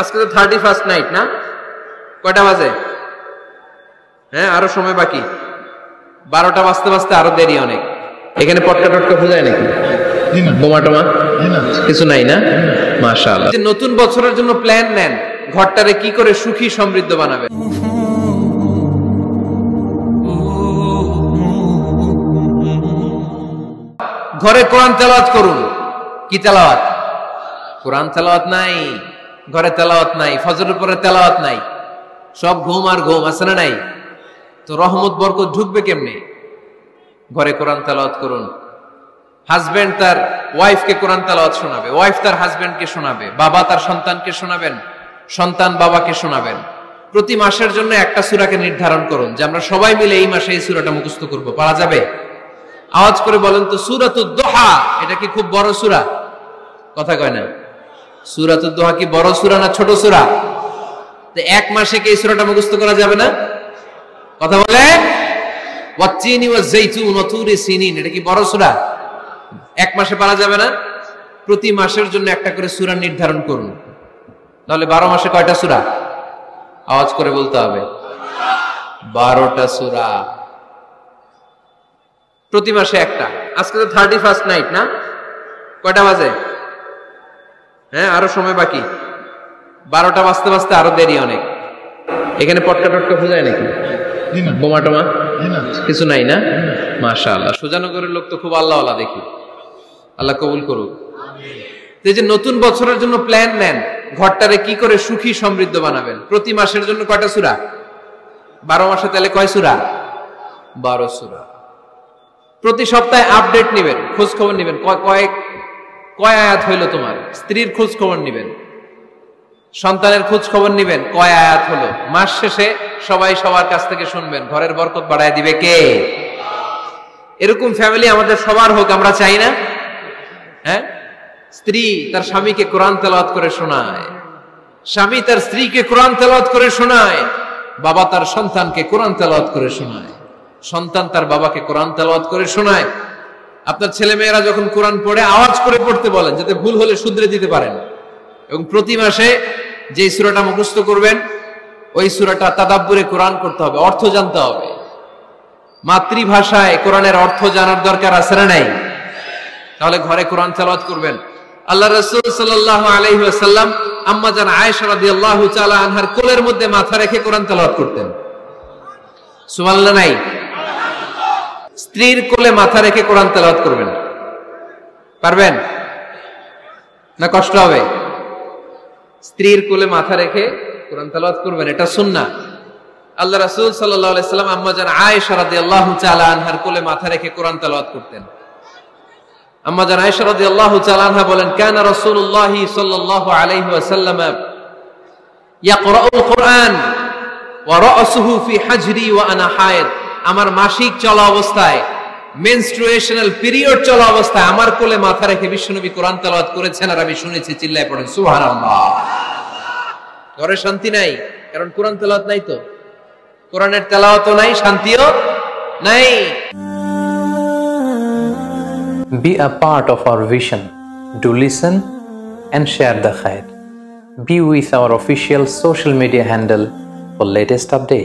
আজকে তো thirty first night না? কয়টা বাজে? হ্যাঁ আরও সময় বাকি। বারোটা বাজতে বাজতে আরও দেরি অনেক। এখানে পটকা টটকা খোঁজায় নাকি? বোমা টোমা? কিছু নাই না? যে নতুন বছরের জন্য প্ল্যান নেন, ঘরটারে কি করে সুখী, সমৃদ্ধ ঘরে কোরআন তেলাওয়াত করুন। কি তেলাওয়াত? কোরআন তেলাওয়াত নাই। ঘরে তেলাওয়াত নাই, ফজরের পরে তেলাওয়াত নাই। সব ঘুম আর ঘুম, আছে না নাই? তো রহমত, বরকত ঢুকবে কেমনে? ঘরে কোরআন তেলাওয়াত করুন। হাজবেন্ড তার ওয়াইফকে কোরআন তেলাওয়াত শোনাবে। ওয়াইফ তার হাজবেন্ডকে শোনাবে। বাবা তার সন্তানকে শোনাবেন। সন্তান বাবাকে শোনাবেন। প্রতি মাসের জন্য একটা সূরাকে নির্ধারণ করুন, যে আমরা সবাই মিলে এই মাসে এই সূরাটা মুখস্থ করব। পারা যাবে? আওয়াজ করে বলেন তো সূরাতুদ দোহা এটা কি খুব বড় সূরা? কথা কয় না। সূরাতুদ দোহা কি বড় সূরা না ছোট সূরা? এক মাসে কি এই সূরাটা মুখস্থ করা যাবে না? কথা বলে? এটা কি বড় এক মাসে পারা যাবে না? প্রতি মাসের জন্য একটা করে নির্ধারণ করুন। তাহলে বারো মাসে কয়টা সূরা? আওয়াজ করে বলতে হবে। বারোটা সূরা। প্রতি মাসে একটা। আজকে তো থার্টি ফার্স্ট নাইট না? কয়টা বাজে? হ্যাঁ আরও সময় বাকি। বারোটা বাজতে বাজতে আরও দেরি অনেক। এখানে পটকা টটকা খোঁজায় নাকি? বোমা টোমা? কিছু নাই না? মাশা আল্লাহ সুজানগরের লোক তো খুব আল্লাহ আল্লাহ দেখি। আল্লাহ কবুল করুক। এই যে নতুন বছরের জন্য প্ল্যান নেন ঘরটারে কি করে সুখী সমৃদ্ধ বানাবেন? প্রতি মাসের জন্য কয়টা সুরা? বারো মাসে তাহলে কয় সুরা? বারো সুরা। প্রতি সপ্তাহে আপডেট নেবেন খোঁজ খবর নেবেন কয়েক কয় আয়াত হইল তোমার? স্ত্রীর খোঁজ খবর নিবেন। সন্তানের খোঁজ খবর নিবেন। কয় আয়াত হলো মাস শেষে সবাই সবার কাছ থেকে শুনবেন। ঘরের বরকত বাড়ায় দিবে কে? এরকম ফ্যামিলি আমাদের সবার হোক, আমরা চাই না? হ্যাঁ? স্ত্রী তার স্বামীকে কোরআন তেলাওয়াত করে শোনায়। স্বামী তার স্ত্রীকে কোরআন তেলাওয়াত করে শোনায়। বাবা তার সন্তানকে কোরআন তেলাওয়াত করে শোনায়। সন্তান তার বাবাকে কোরআন তেলাওয়াত করে শোনায়। আপনার ছেলে মেয়েরা যখন কোরআন পড়ে, আওয়াজ করে পড়তে বলেন, যাতে ভুল হলে শুধরে দিতে পারেন। এবং প্রতি মাসে যে সুরাটা মুখস্থ করবেন, ওই সুরাটা তাদাব্বুরে কোরআন করতে হবে, অর্থ জানতে হবে। মাতৃভাষায় কোরআনের অর্থ জানার দরকার আছে না নাই? তাহলে ঘরে কোরআন তেলাওয়াত করবেন। আল্লাহ রাসূল সাল্লাল্লাহু আলাইহি ওয়াসাল্লাম আম্মা জান আয়েশা রাদিয়াল্লাহু তাআলা আনহার কোলের মধ্যে মাথা রেখে কোরআন তেলাওয়াত করতেন। সুবহানাল্লাহ, নাই? স্ত্রীর কোলে মাথা রেখে কোরআন তেলাওয়াত করবেন। পারবেন? না কষ্ট হবে? স্ত্রীর কোলে মাথা রেখে কোরআন তেলাওয়াত করবেন, এটা সুন্না আল্লাহ রাসূল সাল্লাল্লাহু আলাইহি সাল্লাম আম্মা জান আয়েশা রাদিয়াল্লাহু তাআলা আনহার কোলে মাথা রেখে কোরআন তেলাওয়াত করতেন। আম্মা জান আয়েশা রাদিয়াল্লাহু তাআলা আনহা বলেন, কানা রাসূলুল্লাহ সাল্লাল্লাহু আলাইহি ওয়াসাল্লাম ইয়াকরাউল কুরআন ওয়া রা'সুহু ফি হাজরি ওয়া আনা হায়েদ। আমার মাসিক চলা অবস্থায় মেনস্ট্রুয়েশনাল পিরিয়ড চলা অবস্থায় আমার কোলে মাথা রেখে বিশ্বনবী কোরআন তেলাওয়াত করেছেন আর আমি শুনেছি, চিল্লায় পড়েন, সুবহানাল্লাহ ঘরে শান্তি নাই, কারণ কোরআন তেলাওয়াত নাই তো কোরআনের তেলাওয়াতও নাই, শান্তিও নাই Be a part of our vision. Do listen and share the khair. Be with our official social media handle for latest update.